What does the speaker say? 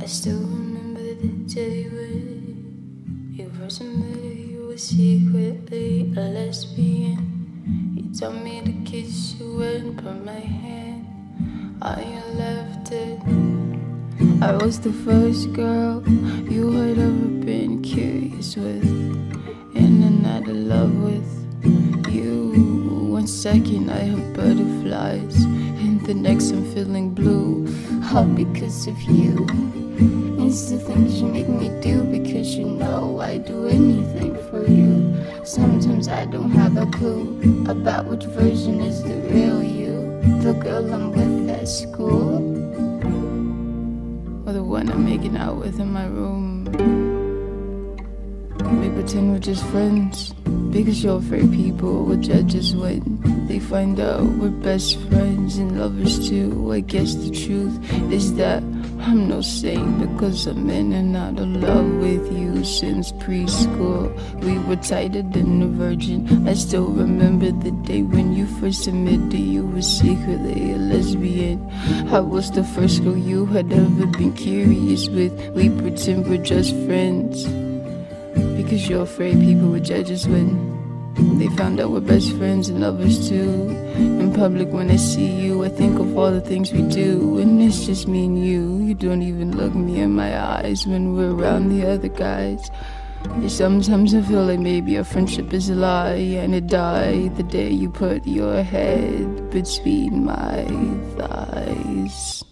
I still remember the day when you first admitted you were secretly a lesbian. You told me to kiss you and put my hand on your left hip. I was the first girl you had ever been curious with, and then out of love with you. One second I have butterflies, the next I'm feeling blue, all because of you. It's the things you make me do because you know I do anything for you. Sometimes I don't have a clue about which version is the real you. The girl I'm with at school, or the one I'm making out with in my room. Pretend we're just friends because you're afraid people will judge us when they find out we're best friends and lovers too. I guess the truth is that I'm no saint because I'm in and out of love with you since preschool. We were tighter than a virgin. I still remember the day when you first admitted you were secretly a lesbian. I was the first girl you had ever been curious with. We pretend we're just friends because you're afraid people would judge us when they found out we're best friends and lovers too. In public, when I see you, I think of all the things we do. And it's just me and you. You don't even look me in my eyes when we're around the other guys. Sometimes I feel like maybe our friendship is a lie and it died the day you put your head between my thighs.